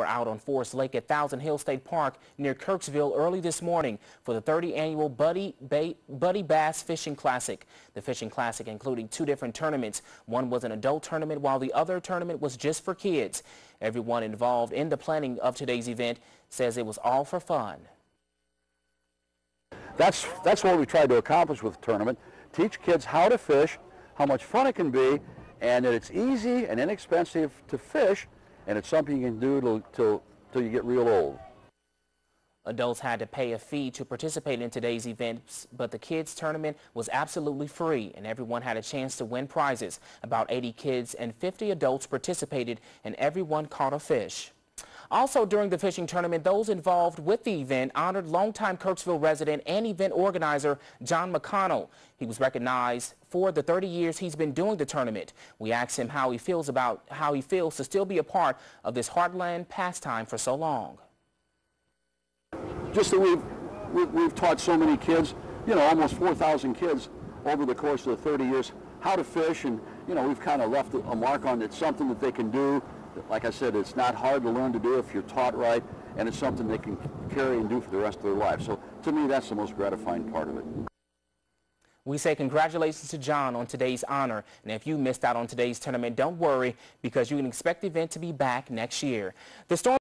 were out on Forest Lake at Thousand Hills State Park near Kirksville early this morning for the 30th annual Buddy, ba Buddy Bass Fishing Classic. The fishing classic including two different tournaments. One was an adult tournament while the other tournament was just for kids. Everyone involved in the planning of today's event says it was all for fun. That's, that's what we tried to accomplish with the tournament. Teach kids how to fish, how much fun it can be, and that it's easy and inexpensive to fish and it's something you can do till, till, till you get real old. Adults had to pay a fee to participate in today's events, but the kids tournament was absolutely free and everyone had a chance to win prizes. About 80 kids and 50 adults participated and everyone caught a fish. Also during the fishing tournament, those involved with the event honored longtime Kirksville resident and event organizer John McConnell. He was recognized for the 30 years he's been doing the tournament. We asked him how he feels about how he feels to still be a part of this heartland pastime for so long. Just that we've, we've taught so many kids, you know, almost 4,000 kids over the course of the 30 years how to fish and, you know, we've kind of left a mark on it, something that they can do like I said, it's not hard to learn to do if you're taught right, and it's something they can carry and do for the rest of their life. So to me, that's the most gratifying part of it. We say congratulations to John on today's honor. And if you missed out on today's tournament, don't worry because you can expect the event to be back next year. The storm